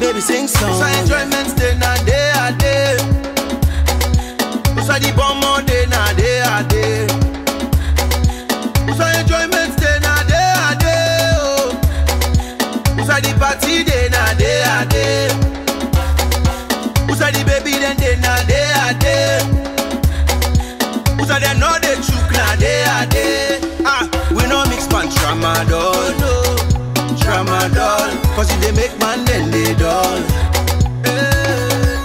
we sing song. So enjoyment day na day a day. So the bomb day na day a day. So enjoyment day na day a day. Oh. So the party day na day a day. So the baby then day na day a day. So they know the chook na day a day. Ah, we no mix pan tramadol, no tramadol. Cause if they make man then they. Eh.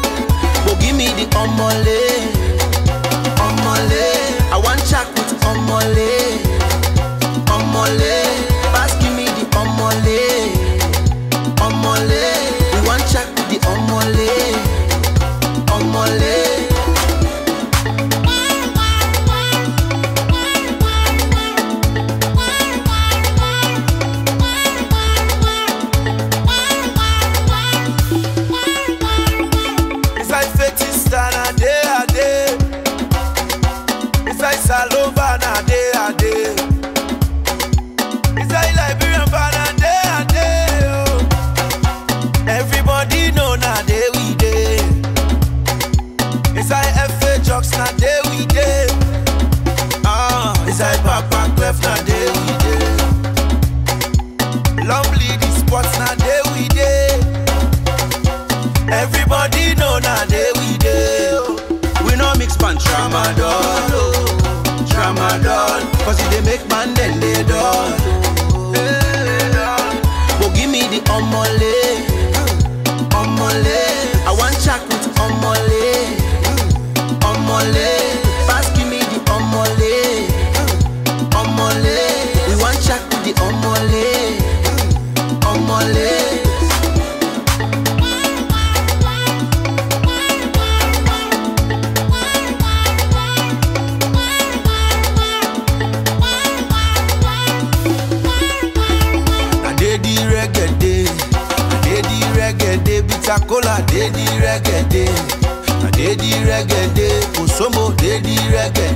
But give me the omoley, Inside Salova na day a day. Inside Liberian bar na day a day. Everybody know na day we day. Inside FA Jocks na day we day. Ah, inside Papa Clef na day we day. Make man then they. Eh, But give me the omoley.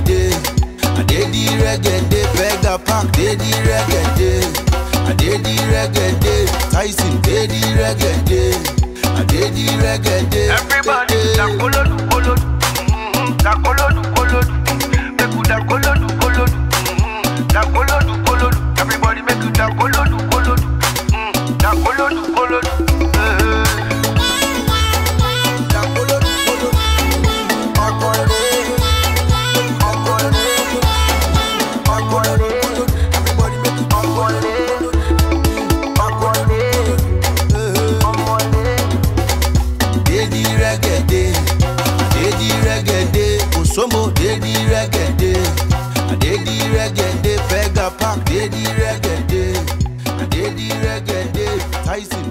Day. I did the reggae day. Pega Park did the reggae day. I did the reggae day. Tyson did the reggae day. I did the reggae day. Everybody, Eh, eh. da Somo daddy reggae I dey di reggae Vega Park dey reggae I dey di reggae Tyson.